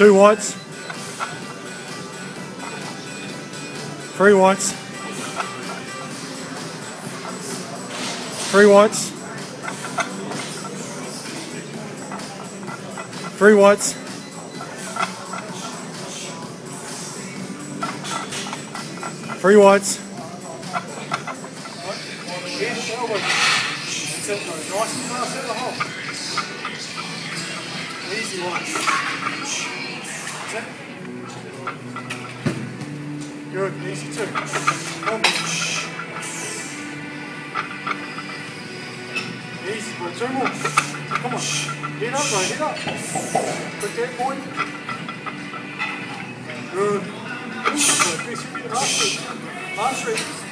Two whites. Three whites. Three whites. Three whites. Three whites. Easy one. Good, easy two. Come. On. Easy, but two more. Come on. Get up, bro, get up. Quick there, boy. Good. Good. Last three. Last three.